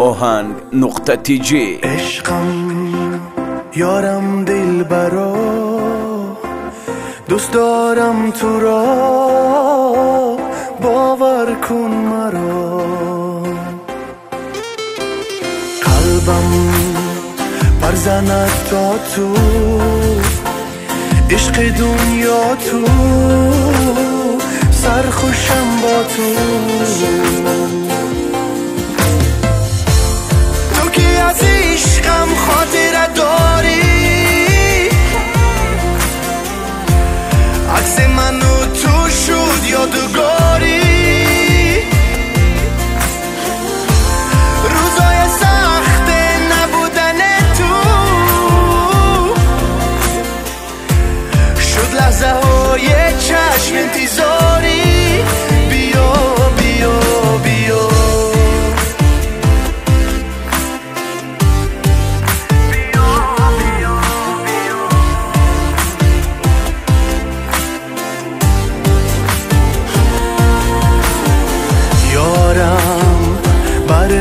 آهنگ نقطه تیجی. عشقم یارم دل برا. دوست دارم تو را. باور کن مرا. قلبم برزند تا تو. عشق دنیا تو. سرخوشم با تو تو.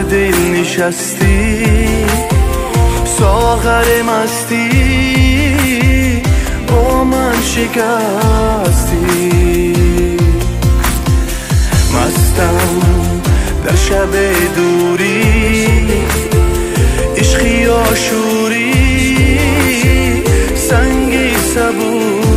دل نشستی ساغر مستی با من شکستی. مستم در شب دوری عشقی آشوری سنگی سبور